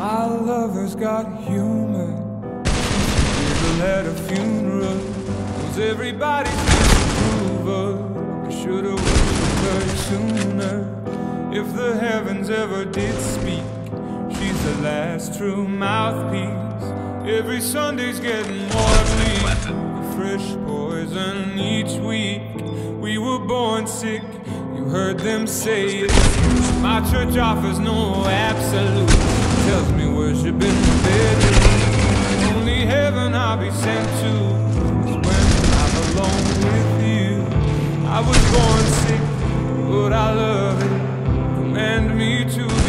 My lover's got humor. She's at a funeral. Was everybody's disapproval. I should've wished her sooner. If the heavens ever did speak, she's the last true mouthpiece. Every Sunday's getting more bleak. Fresh poison each week. We were born sick. You heard them say it. My church offers no absolute. Be sent to is when I'm alone with you. I was born sick, but I love it. Command me to